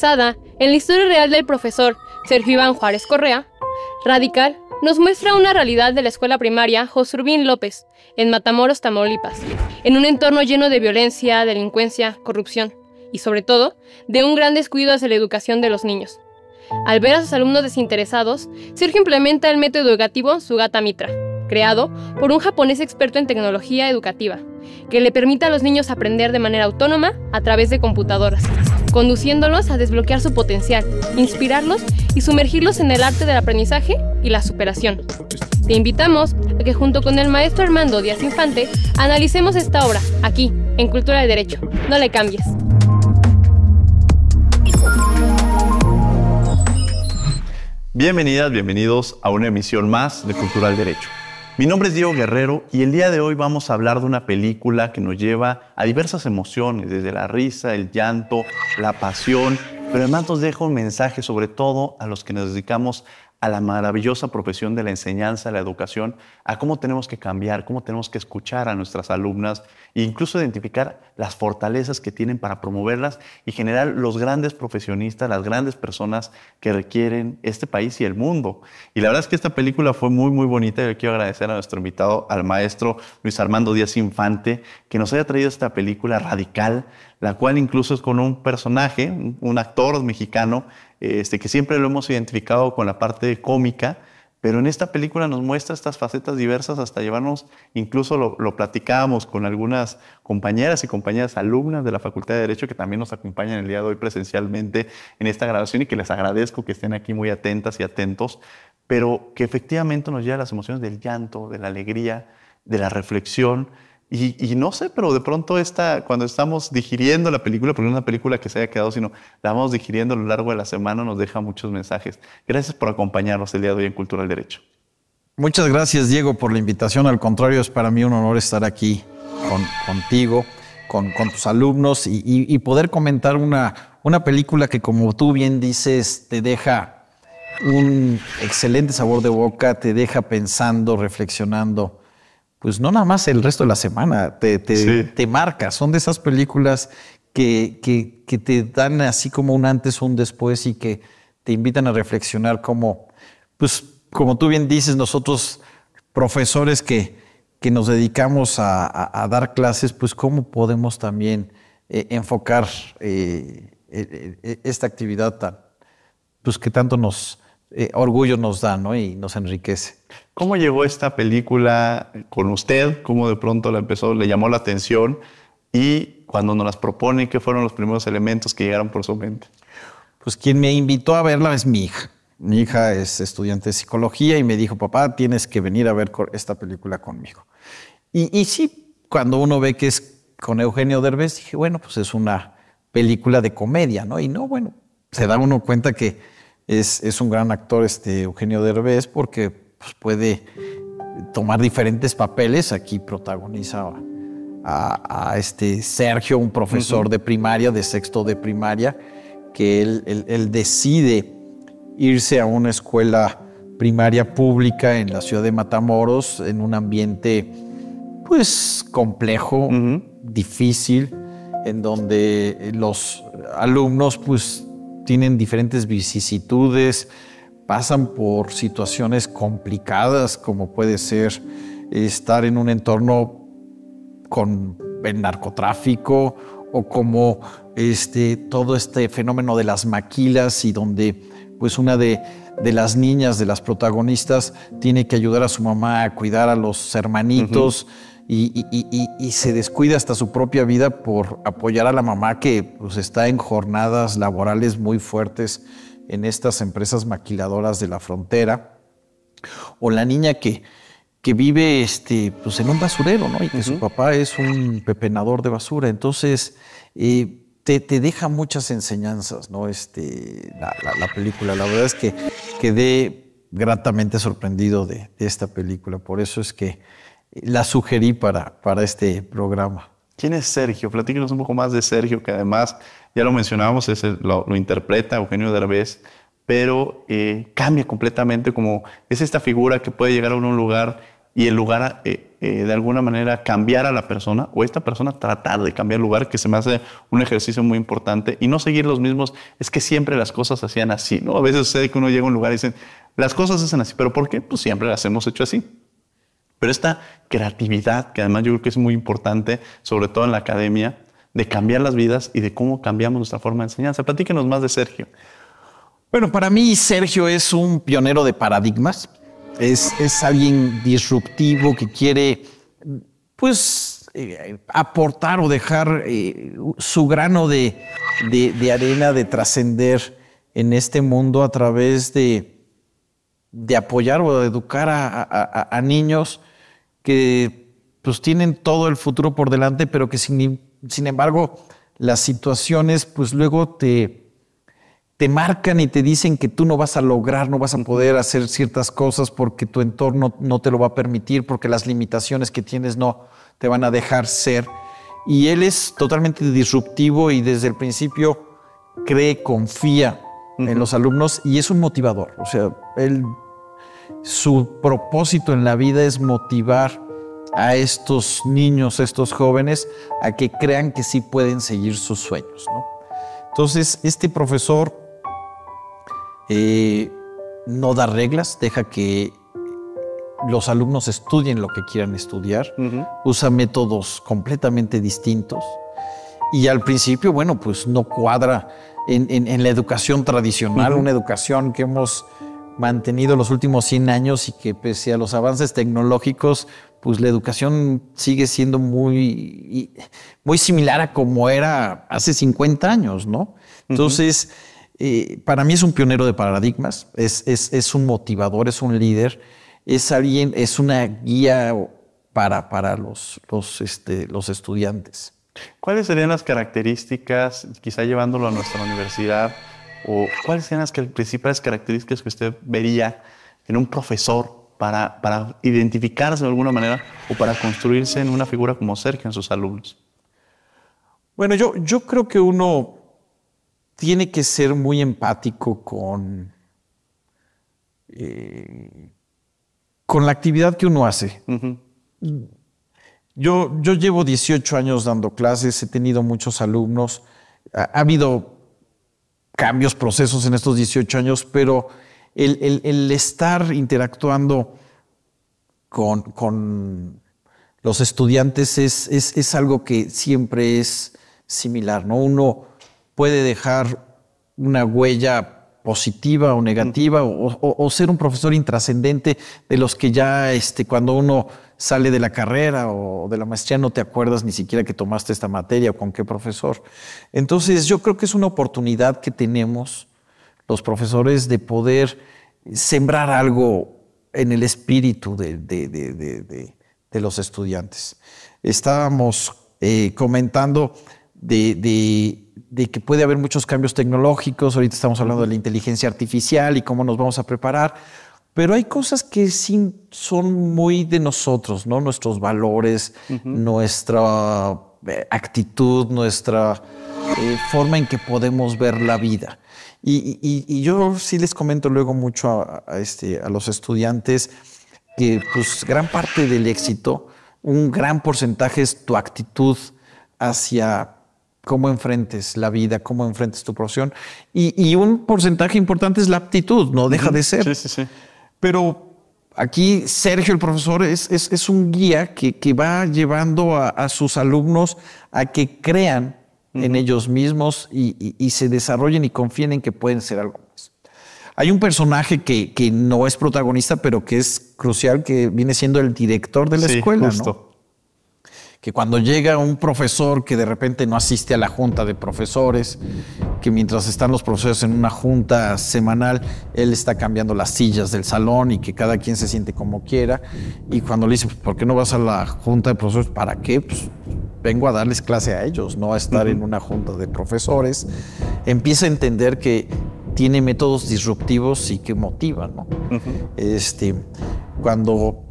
En la historia real del profesor Sergio Iván Juárez Correa, Radical nos muestra una realidad de la escuela primaria Josurbín López, en Matamoros, Tamaulipas, en un entorno lleno de violencia, delincuencia, corrupción y sobre todo de un gran descuido hacia la educación de los niños. Al ver a sus alumnos desinteresados, Sergio implementa el método educativo Sugata Mitra, creado por un japonés experto en tecnología educativa, que le permite a los niños aprender de manera autónoma a través de computadoras, conduciéndolos a desbloquear su potencial, inspirarlos y sumergirlos en el arte del aprendizaje y la superación. Te invitamos a que junto con el maestro Armando Díaz Infante analicemos esta obra aquí, en Cultura del Derecho. No le cambies. Bienvenidas, bienvenidos a una emisión más de Cultural Derecho. Mi nombre es Diego Guerrero y el día de hoy vamos a hablar de una película que nos lleva a diversas emociones, desde la risa, el llanto, la pasión, pero además nos deja un mensaje sobre todo a los que nos dedicamos a la maravillosa profesión de la enseñanza, la educación, a cómo tenemos que cambiar, cómo tenemos que escuchar a nuestras alumnas e incluso identificar las fortalezas que tienen para promoverlas y generar los grandes profesionistas, las grandes personas que requieren este país y el mundo. Y la verdad es que esta película fue muy, muy bonita y le quiero agradecer a nuestro invitado, al maestro Luis Armando Díaz Infante, que nos haya traído esta película radical, la cual incluso es con un personaje, un actor mexicano, este, que siempre lo hemos identificado con la parte cómica, pero en esta película nos muestra estas facetas diversas hasta llevarnos, incluso lo, lo, platicábamos con algunas compañeras y compañeras alumnas de la Facultad de Derecho que también nos acompañan el día de hoy presencialmente en esta grabación y que les agradezco que estén aquí muy atentas y atentos, pero que efectivamente nos lleva las emociones del llanto, de la alegría, de la reflexión y, no sé, pero de pronto esta, cuando estamos digiriendo la película, porque no es una película que se haya quedado, sino la vamos digiriendo a lo largo de la semana, nos deja muchos mensajes. Gracias por acompañarnos el día de hoy en Cultura del Derecho. Muchas gracias, Diego, por la invitación. Al contrario, es para mí un honor estar aquí con, contigo, con, con, tus alumnos y, y, poder comentar una, una película que, como tú bien dices, te deja un excelente sabor de boca, te deja pensando, reflexionando pues no nada más el resto de la semana, te, te, marca. Son de esas películas que, que, te dan así como un antes o un después y que te invitan a reflexionar como, pues como tú bien dices, nosotros profesores que, que nos dedicamos a, dar clases, pues cómo podemos también eh, enfocar eh, eh, esta actividad tan, pues que tanto nos, orgullo nos da ¿no? y nos enriquece. ¿Cómo llegó esta película con usted? ¿Cómo de pronto la empezó, le llamó la atención? Y cuando nos las propone, ¿qué fueron los primeros elementos que llegaron por su mente? Pues quien me invitó a verla es mi hija. Mi hija es estudiante de psicología y me dijo, papá, tienes que venir a ver esta película conmigo. Y, sí, cuando uno ve que es con Eugenio Derbez, dije, bueno, pues es una película de comedia, ¿no? Y no, bueno, se da uno cuenta que es, es un gran actor este Eugenio Derbez porque pues, puede tomar diferentes papeles. Aquí protagoniza a, este Sergio, un profesor de primaria, de sexto de primaria, que él, decide irse a una escuela primaria pública en la ciudad de Matamoros, en un ambiente pues complejo, difícil, en donde los alumnos pues tienen diferentes vicisitudes, pasan por situaciones complicadas como puede ser estar en un entorno con el narcotráfico o como este, todo este fenómeno de las maquilas y donde pues una de, las niñas, de las protagonistas, tiene que ayudar a su mamá a cuidar a los hermanitos y, se descuida hasta su propia vida por apoyar a la mamá que pues, está en jornadas laborales muy fuertes en estas empresas maquiladoras de la frontera, o la niña que, que vive este, pues en un basurero, ¿no? Y que su papá es un pepenador de basura. Entonces, eh, te, deja muchas enseñanzas, ¿no? Este, la, película. La verdad es que quedé gratamente sorprendido de, esta película. Por eso es que la sugerí para, para este programa. ¿Quién es Sergio? Platíquenos un poco más de Sergio, que además, ya lo mencionábamos, lo, interpreta Eugenio Derbez, pero eh, cambia completamente como es esta figura que puede llegar a un lugar y el lugar eh, eh, de alguna manera cambiar a la persona o esta persona tratar de cambiar lugar, que se me hace un ejercicio muy importante y no seguir los mismos, es que siempre las cosas hacían así, ¿no? A veces sucede que uno llega a un lugar y dicen, las cosas hacen así, pero ¿por qué? Pues siempre las hemos hecho así. Pero esta creatividad, que además yo creo que es muy importante, sobre todo en la academia, de cambiar las vidas y de cómo cambiamos nuestra forma de enseñanza. Platíquenos más de Sergio. Bueno, para mí Sergio es un pionero de paradigmas. Es, es alguien disruptivo que quiere, pues, eh, aportar o dejar eh, su grano de, de, arena de trascender en este mundo a través de, de apoyar o de educar a, a niños que pues tienen todo el futuro por delante, pero que sin, sin embargo las situaciones pues luego te, te marcan y te dicen que tú no vas a lograr, no vas a poder hacer ciertas cosas porque tu entorno no te lo va a permitir, porque las limitaciones que tienes no te van a dejar ser. Y él es totalmente disruptivo y desde el principio cree, confía en los alumnos y es un motivador. O sea, él, su propósito en la vida es motivar a estos niños, a estos jóvenes, a que crean que sí pueden seguir sus sueños. Entonces, este profesor eh, no da reglas, deja que los alumnos estudien lo que quieran estudiar, usa métodos completamente distintos y al principio, bueno, pues no cuadra en, la educación tradicional, una educación que hemos mantenido los últimos 100 años y que pese a los avances tecnológicos, pues la educación sigue siendo muy, muy similar a como era hace 50 años, ¿no? Entonces, eh, para mí es un pionero de paradigmas, es, es, un motivador, es un líder, es alguien, es una guía para, para los, los, este, los estudiantes. ¿Cuáles serían las características, quizá llevándolo a nuestra universidad, o cuáles serían las principales características que usted vería en un profesor para, para identificarse de alguna manera o para construirse en una figura como Sergio en sus alumnos? Bueno, yo, yo creo que uno tiene que ser muy empático con, eh, con la actividad que uno hace. yo, yo llevo 18 años dando clases, he tenido muchos alumnos, ha, habido cambios, procesos en estos 18 años, pero el, estar interactuando con, los estudiantes es, es, algo que siempre es similar, ¿no? Uno puede dejar una huella positiva o negativa o, ser un profesor intrascendente de los que ya este, cuando uno sale de la carrera o de la maestría no te acuerdas ni siquiera que tomaste esta materia o con qué profesor. Entonces yo creo que es una oportunidad que tenemos los profesores de poder sembrar algo en el espíritu de, los estudiantes. Estábamos eh, comentando de, que puede haber muchos cambios tecnológicos, ahorita estamos hablando de la inteligencia artificial y cómo nos vamos a preparar, pero hay cosas que sí son muy de nosotros, ¿no? Nuestros valores, nuestra eh, actitud, nuestra eh, forma en que podemos ver la vida. Y, yo sí les comento luego mucho a, este, a los estudiantes que pues gran parte del éxito, un gran porcentaje es tu actitud hacia cómo enfrentes la vida, cómo enfrentes tu profesión. Y, un porcentaje importante es la aptitud, no deja de ser. Sí, sí, sí. Pero aquí Sergio, el profesor, es, es, un guía que, que va llevando a, a, sus alumnos a que crean en ellos mismos y, se desarrollen y confíen en que pueden ser algo más. Hay un personaje que, que, no es protagonista, pero que es crucial, que viene siendo el director de la escuela, ¿no? Que cuando llega un profesor que de repente no asiste a la junta de profesores, que mientras están los profesores en una junta semanal, él está cambiando las sillas del salón y que cada quien se siente como quiera. Y cuando le dice, ¿por qué no vas a la junta de profesores? ¿Para qué? Pues vengo a darles clase a ellos, no a estar en una junta de profesores. Empieza a entender que tiene métodos disruptivos y que motivan. ¿no? este, cuando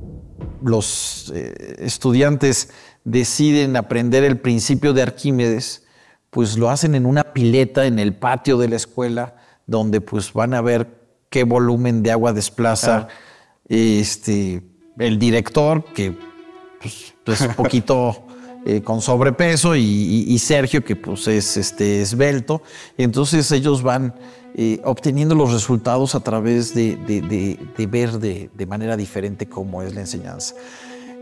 los eh, estudiantes deciden aprender el principio de Arquímedes, pues lo hacen en una pileta en el patio de la escuela, donde pues van a ver qué volumen de agua desplaza este, el director, que pues, pues un poquito eh, con sobrepeso y, Sergio que pues es este, esbelto. Entonces ellos van eh, obteniendo los resultados a través de, ver de, manera diferente cómo es la enseñanza.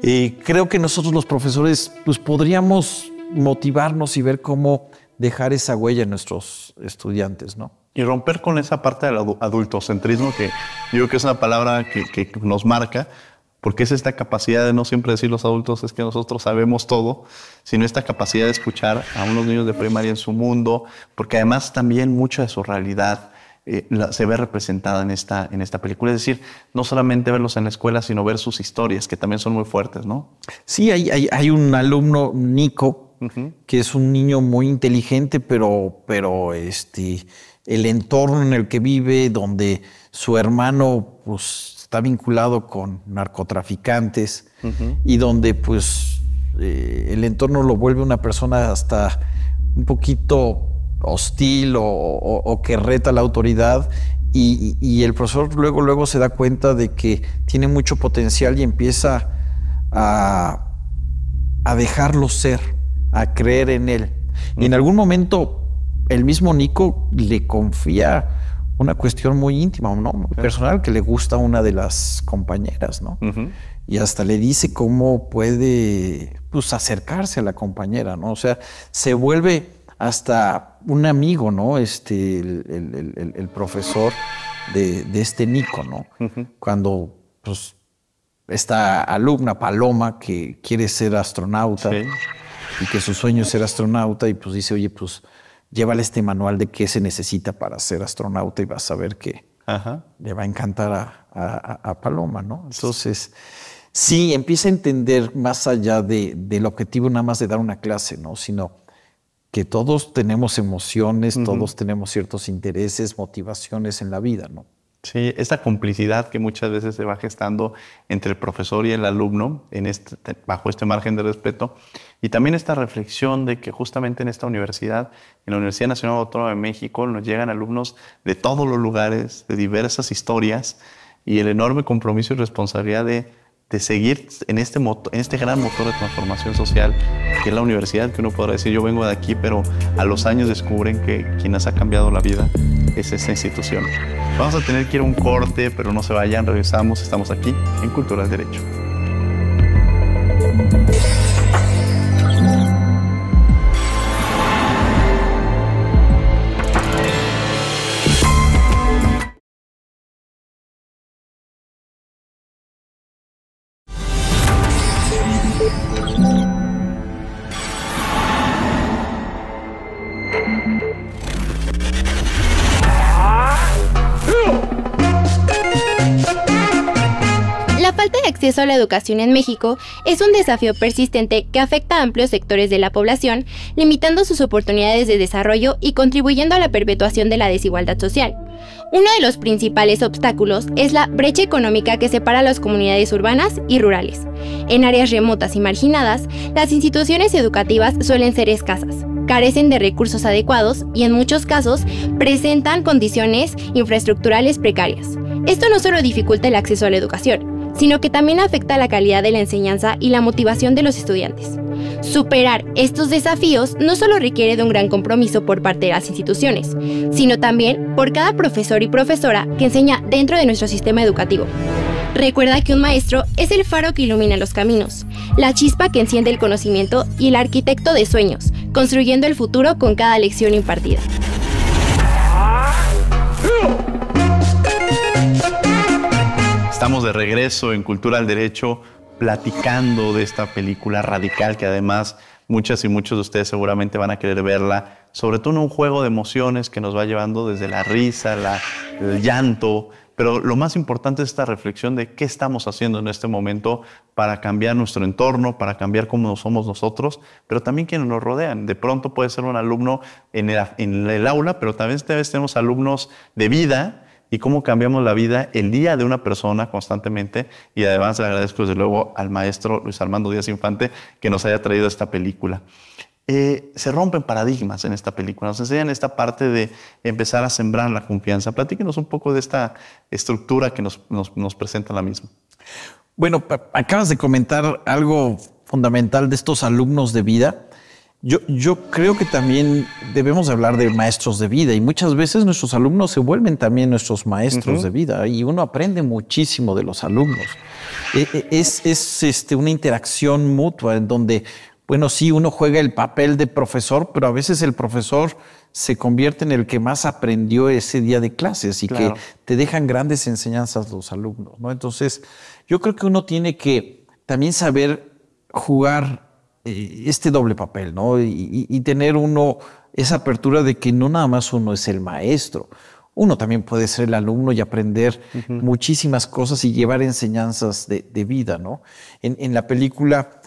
Eh, creo que nosotros los profesores pues podríamos motivarnos y ver cómo dejar esa huella en nuestros estudiantes, ¿no? Y romper con esa parte del adultocentrismo que creo que es una palabra que, que nos marca, porque es esta capacidad de no siempre decir los adultos es que nosotros sabemos todo, sino esta capacidad de escuchar a unos niños de primaria en su mundo, porque además también mucha de su realidad eh, se ve representada en esta, en esta película. Es decir, no solamente verlos en la escuela, sino ver sus historias, que también son muy fuertes, ¿no? Sí, hay, hay, hay un alumno, Nico, que es un niño muy inteligente, pero, pero este, el entorno en el que vive, donde su hermano, pues está vinculado con narcotraficantes y donde pues eh, el entorno lo vuelve una persona hasta un poquito hostil o, que reta la autoridad y, el profesor luego, luego se da cuenta de que tiene mucho potencial y empieza a, a dejarlo ser, a creer en él. Y en algún momento el mismo Nico le confía una cuestión muy íntima, ¿no? Muy personal, que le gusta a una de las compañeras, ¿no? Y hasta le dice cómo puede, pues, acercarse a la compañera, ¿no? O sea, se vuelve hasta un amigo, ¿no? Este, el, profesor de, este Nico, ¿no? Cuando, pues, esta alumna Paloma que quiere ser astronauta y que su sueño es ser astronauta y pues dice, oye, pues llévale este manual de qué se necesita para ser astronauta y vas a ver que le va a encantar a, Paloma, ¿no? Entonces, sí, empieza a entender más allá de, del objetivo nada más de dar una clase, ¿no? Sino que todos tenemos emociones, todos tenemos ciertos intereses, motivaciones en la vida, ¿no? Sí, esta complicidad que muchas veces se va gestando entre el profesor y el alumno en este, bajo este margen de respeto. Y también esta reflexión de que justamente en esta universidad, en la Universidad Nacional Autónoma de México, nos llegan alumnos de todos los lugares, de diversas historias, y el enorme compromiso y responsabilidad de, de seguir en este, en este gran motor de transformación social que es la universidad, que uno podrá decir, yo vengo de aquí, pero a los años descubren que quien nos ha cambiado la vida es esa institución. Vamos a tener que ir a un corte, pero no se vayan, regresamos, estamos aquí en Cultura del Derecho. Acceso a la educación en México es un desafío persistente que afecta a amplios sectores de la población, limitando sus oportunidades de desarrollo y contribuyendo a la perpetuación de la desigualdad social. Uno de los principales obstáculos es la brecha económica que separa las comunidades urbanas y rurales. En áreas remotas y marginadas, las instituciones educativas suelen ser escasas, carecen de recursos adecuados y en muchos casos presentan condiciones infraestructurales precarias. Esto no solo dificulta el acceso a la educación, sino que también afecta la calidad de la enseñanza y la motivación de los estudiantes. Superar estos desafíos no solo requiere de un gran compromiso por parte de las instituciones, sino también por cada profesor y profesora que enseña dentro de nuestro sistema educativo. Recuerda que un maestro es el faro que ilumina los caminos, la chispa que enciende el conocimiento y el arquitecto de sueños, construyendo el futuro con cada lección impartida. Estamos de regreso en Cultura al Derecho platicando de esta película radical que además muchas y muchos de ustedes seguramente van a querer verla, sobre todo en un juego de emociones que nos va llevando desde la risa, el llanto, pero lo más importante es esta reflexión de qué estamos haciendo en este momento para cambiar nuestro entorno, para cambiar cómo somos nosotros, pero también quienes nos rodean. De pronto puede ser un alumno en el, en el aula, pero también tenemos alumnos de vida y cómo cambiamos la vida el día de una persona constantemente. Y además le agradezco desde luego al maestro Luis Armando Díaz Infante que nos haya traído esta película. Eh, se rompen paradigmas en esta película, nos enseñan esta parte de empezar a sembrar la confianza. Platíquenos un poco de esta estructura que nos, nos, presenta la misma. Bueno, acabas de comentar algo fundamental de estos alumnos de vida. Yo, yo, creo que también debemos hablar de maestros de vida y muchas veces nuestros alumnos se vuelven también nuestros maestros de vida y uno aprende muchísimo de los alumnos. E, e, es, es este, una interacción mutua en donde, bueno, sí, uno juega el papel de profesor, pero a veces el profesor se convierte en el que más aprendió ese día de clases y que te dejan grandes enseñanzas los alumnos. ¿no? Entonces, yo creo que uno tiene que también saber jugar eh, este doble papel, ¿no? Y, tener uno esa apertura de que no nada más uno es el maestro, uno también puede ser el alumno y aprender muchísimas cosas y llevar enseñanzas de, vida, ¿no? En, la película,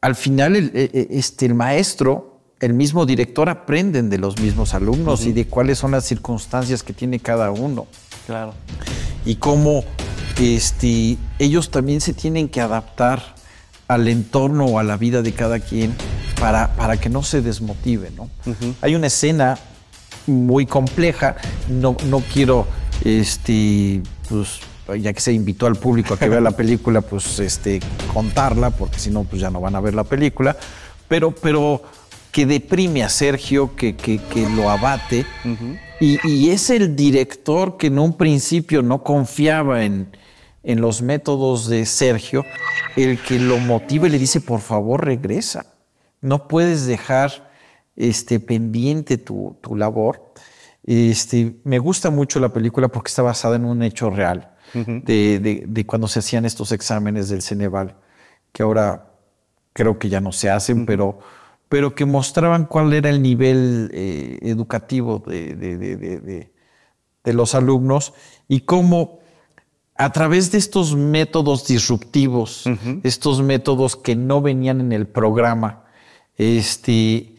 al final, el, e, e, este, el maestro, el mismo director aprenden de los mismos alumnos y de cuáles son las circunstancias que tiene cada uno. Claro. Y cómo este, ellos también se tienen que adaptar al entorno o a la vida de cada quien para, para que no se desmotive. ¿no? Hay una escena muy compleja, no, no quiero, este, pues, ya que se invitó al público a que vea la película, pues este, contarla, porque si no, pues ya no van a ver la película, pero, pero que deprime a Sergio, que, que, lo abate, y, y, es el director que en un principio no confiaba en, en los métodos de Sergio, el que lo motive le dice, por favor, regresa. No puedes dejar este, pendiente tu, labor. Este, me gusta mucho la película porque está basada en un hecho real de, cuando se hacían estos exámenes del Ceneval, que ahora creo que ya no se hacen, pero, pero que mostraban cuál era el nivel eh, educativo de, de, los alumnos y cómo a través de estos métodos disruptivos, estos métodos que no venían en el programa, este,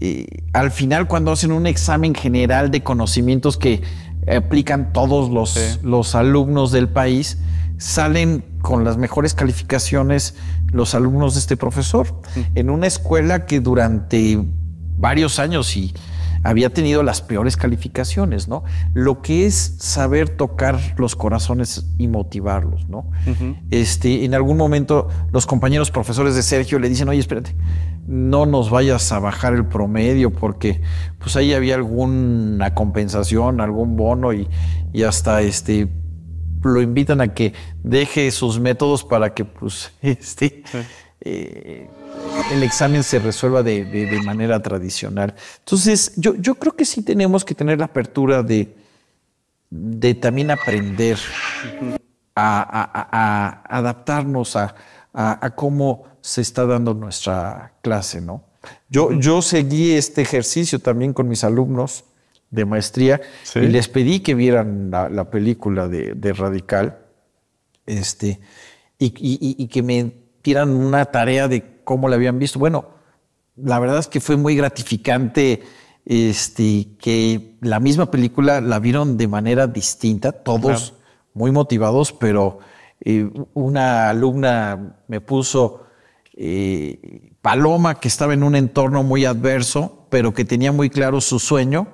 eh, al final cuando hacen un examen general de conocimientos que aplican todos los, los alumnos del país, salen con las mejores calificaciones los alumnos de este profesor, en una escuela que durante varios años y había tenido las peores calificaciones, ¿no? Lo que es saber tocar los corazones y motivarlos, ¿no? este, en algún momento los compañeros profesores de Sergio le dicen, oye, espérate, no nos vayas a bajar el promedio porque pues ahí había alguna compensación, algún bono y, hasta este lo invitan a que deje sus métodos para que pues este eh, el examen se resuelva de, manera tradicional. Entonces, yo, yo, creo que sí tenemos que tener la apertura de, de también aprender a, adaptarnos a, cómo se está dando nuestra clase, ¿no? Yo, yo seguí este ejercicio también con mis alumnos de maestría y les pedí que vieran la, película de, Radical este, y, y que me dieran una tarea de cómo la habían visto. Bueno, la verdad es que fue muy gratificante este, que la misma película la vieron de manera distinta, todos muy motivados, pero eh, una alumna me puso eh, Paloma, que estaba en un entorno muy adverso, pero que tenía muy claro su sueño,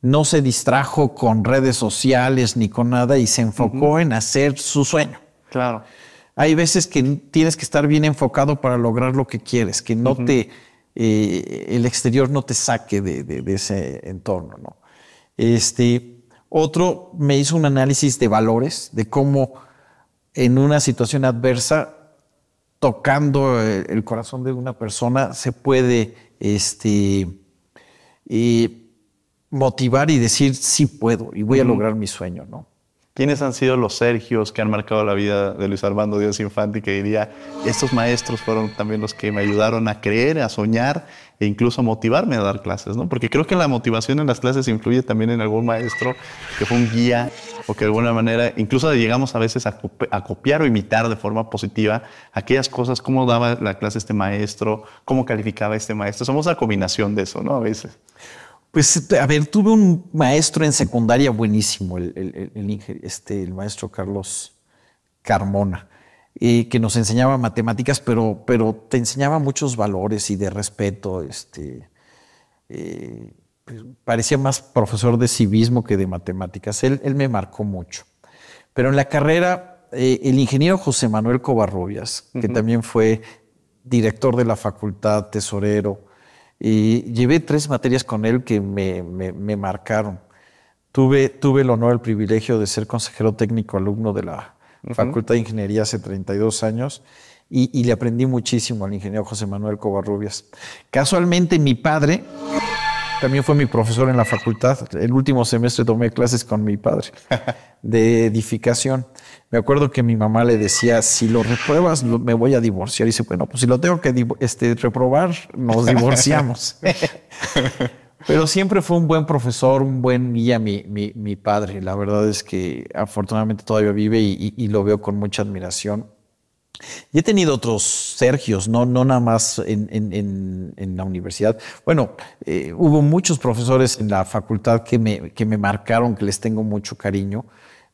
no se distrajo con redes sociales ni con nada y se enfocó en hacer su sueño. Claro. Hay veces que tienes que estar bien enfocado para lograr lo que quieres, que no te, eh, el exterior no te saque de, ese entorno. ¿no? Este, otro me hizo un análisis de valores, de cómo en una situación adversa, tocando el, corazón de una persona, se puede este, motivar y decir, sí puedo y voy a lograr mi sueño. ¿no? ¿Quiénes han sido los Sergios que han marcado la vida de Luis Armando Díaz Infante? Que diría, estos maestros fueron también los que me ayudaron a creer, a soñar e incluso a motivarme a dar clases, ¿no? Porque creo que la motivación en las clases influye también en algún maestro que fue un guía o que de alguna manera, incluso llegamos a veces a, copiar o imitar de forma positiva aquellas cosas, cómo daba la clase este maestro, cómo calificaba este maestro. Somos la combinación de eso, ¿no? A veces. Pues, a ver, tuve un maestro en secundaria buenísimo, el, este, maestro Carlos Carmona, que nos enseñaba matemáticas, pero, pero te enseñaba muchos valores y de respeto. Este, eh, pues, parecía más profesor de civismo que de matemáticas. Él, él me marcó mucho. Pero en la carrera eh, el ingeniero José Manuel Covarrubias, que también fue director de la facultad, tesorero, y llevé tres materias con él que me, marcaron. Tuve, tuve el honor, el privilegio de ser consejero técnico alumno de la Facultad de Ingeniería hace 32 años y, le aprendí muchísimo al ingeniero José Manuel Covarrubias. Casualmente mi padre también fue mi profesor en la facultad. El último semestre tomé clases con mi padre de edificación. Me acuerdo que mi mamá le decía, si lo repruebas, me voy a divorciar. Y dice, bueno, pues si lo tengo que este, reprobar, nos divorciamos. Pero siempre fue un buen profesor, un buen guía mi, mi, padre. La verdad es que afortunadamente todavía vive y, lo veo con mucha admiración. Y he tenido otros Sergios, no, no nada más en, en, en la universidad. Bueno, eh, hubo muchos profesores en la facultad que me, que me marcaron, que les tengo mucho cariño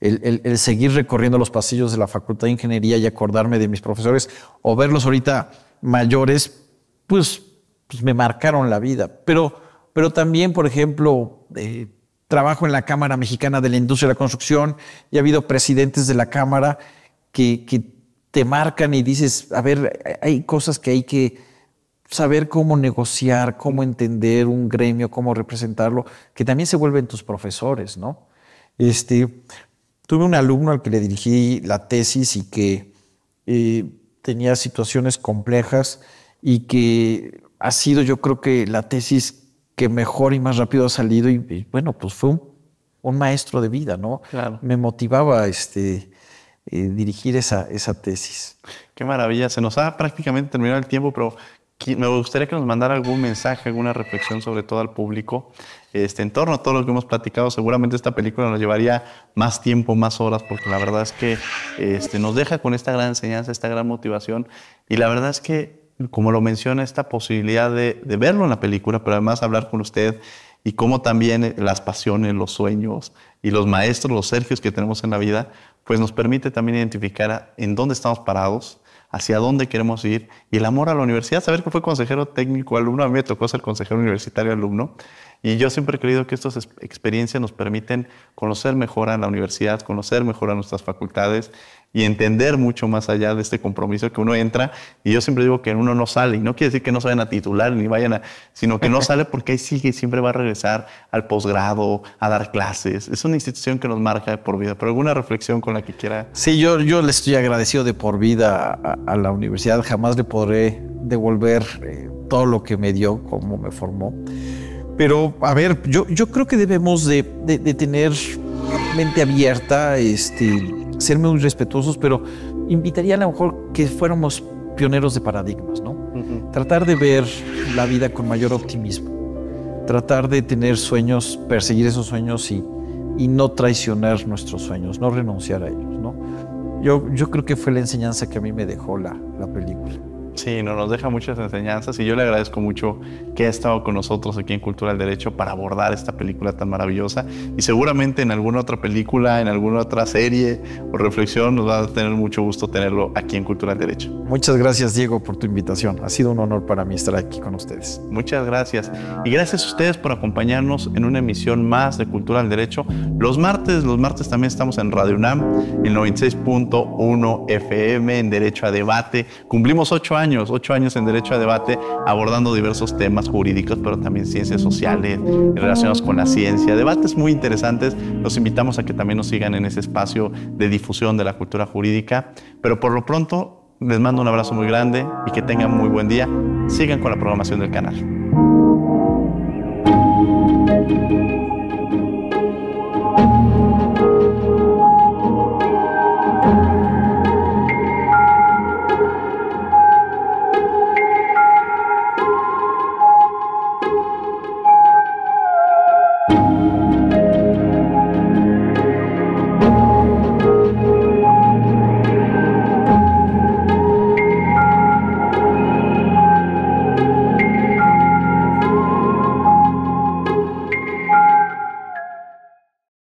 el, seguir recorriendo los pasillos de la Facultad de Ingeniería y acordarme de mis profesores o verlos ahorita mayores, pues, pues me marcaron la vida. Pero, pero también, por ejemplo, eh, trabajo en la Cámara Mexicana de la Industria de la Construcción y ha habido presidentes de la Cámara que, que te marcan y dices, a ver, hay cosas que hay que saber cómo negociar, cómo entender un gremio, cómo representarlo, que también se vuelven tus profesores, ¿no? Este, Tuve un alumno al que le dirigí la tesis y que eh, tenía situaciones complejas y que ha sido yo creo que la tesis que mejor y más rápido ha salido y, bueno, pues fue un, maestro de vida, ¿no? Me motivaba este, eh, dirigir esa, esa tesis. Qué maravilla, se nos ha prácticamente terminado el tiempo, pero me gustaría que nos mandara algún mensaje, alguna reflexión sobre todo al público este, en torno a todo lo que hemos platicado. Seguramente esta película nos llevaría más tiempo, más horas, porque la verdad es que este, nos deja con esta gran enseñanza, esta gran motivación. Y la verdad es que, como lo menciona, esta posibilidad de, de verlo en la película, pero además hablar con usted y cómo también las pasiones, los sueños y los maestros, los Sergios que tenemos en la vida, pues nos permite también identificar en dónde estamos parados, hacia dónde queremos ir y el amor a la universidad. Saber que fue consejero técnico alumno, a mí me tocó ser consejero universitario alumno y yo siempre he creído que estas experiencias nos permiten conocer mejor a la universidad, conocer mejor a nuestras facultades y entender mucho más allá de este compromiso que uno entra. Y yo siempre digo que uno no sale, y no quiere decir que no se vayan a titular ni vayan a, sino que no sale porque ahí sigue siempre va a regresar al posgrado, a dar clases. Es una institución que nos marca de por vida. Pero alguna reflexión con la que quiera. Sí, yo, yo le estoy agradecido de por vida a, la universidad. Jamás le podré devolver eh, todo lo que me dio, como me formó. Pero, a ver, yo, yo creo que debemos de, de tener mente abierta, este, ser muy respetuosos, pero invitaría a lo mejor que fuéramos pioneros de paradigmas, ¿no? Tratar de ver la vida con mayor optimismo, tratar de tener sueños, perseguir esos sueños y, y no traicionar nuestros sueños, no renunciar a ellos, ¿no? Yo, yo creo que fue la enseñanza que a mí me dejó la, la película. Sí, nos deja muchas enseñanzas y yo le agradezco mucho que ha estado con nosotros aquí en Cultura del Derecho para abordar esta película tan maravillosa y seguramente en alguna otra película, en alguna otra serie o reflexión nos va a tener mucho gusto tenerlo aquí en Cultura del Derecho. Muchas gracias Diego por tu invitación, ha sido un honor para mí estar aquí con ustedes. Muchas gracias y gracias a ustedes por acompañarnos en una emisión más de Cultura del Derecho. Los martes, los martes también estamos en Radio UNAM, en 96.1 FM, en Derecho a Debate. Cumplimos ocho años años, ocho años en Derecho a Debate, abordando diversos temas jurídicos, pero también ciencias sociales relacionados con la ciencia. Debates muy interesantes. Los invitamos a que también nos sigan en ese espacio de difusión de la cultura jurídica. Pero por lo pronto, les mando un abrazo muy grande y que tengan muy buen día. Sigan con la programación del canal.